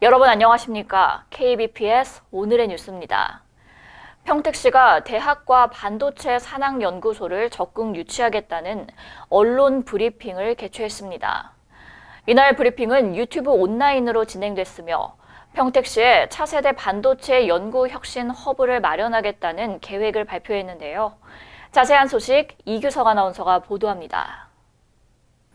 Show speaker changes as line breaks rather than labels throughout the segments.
여러분 안녕하십니까? KBPS 오늘의 뉴스입니다. 평택시가 대학과 반도체 산학연구소를 적극 유치하겠다는 언론 브리핑을 개최했습니다. 이날 브리핑은 유튜브 온라인으로 진행됐으며 평택시에 차세대 반도체 연구 혁신 허브를 마련하겠다는 계획을 발표했는데요. 자세한 소식 이규석 아나운서가 보도합니다.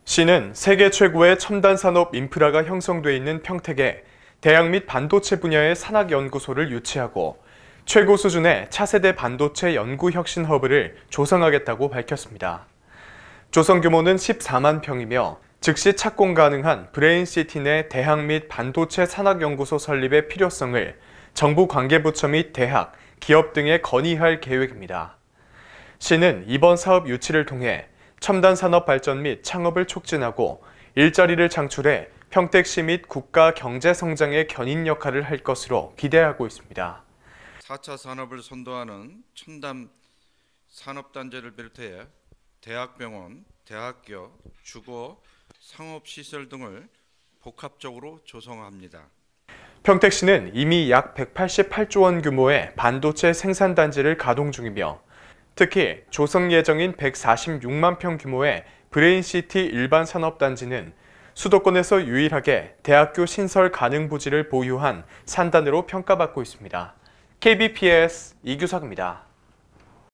시는 세계 최고의 첨단 산업 인프라가 형성돼 있는 평택에 대학 및 반도체 분야의 산학연구소를 유치하고 최고 수준의 차세대 반도체 연구 혁신 허브를 조성하겠다고 밝혔습니다. 조성 규모는 14만 평이며 즉시 착공 가능한 브레인시티 내 대학 및 반도체 산학연구소 설립의 필요성을 정부 관계부처 및 대학, 기업 등에 건의할 계획입니다. 시는 이번 사업 유치를 통해 첨단 산업 발전 및 창업을 촉진하고 일자리를 창출해 평택시 및 국가 경제 성장의 견인 역할을 할 것으로 기대하고 있습니다.
4차 산업을 선도하는 첨단 산업단지를 비롯해 대학병원, 대학교, 주거, 상업시설 등을 복합적으로 조성합니다.
평택시는 이미 약 188조 원 규모의 반도체 생산단지를 가동 중이며 특히 조성 예정인 146만 평 규모의 브레인시티 일반 산업단지는 수도권에서 유일하게 대학교 신설 가능 부지를 보유한 산단으로 평가받고 있습니다. KBPS 이규석입니다.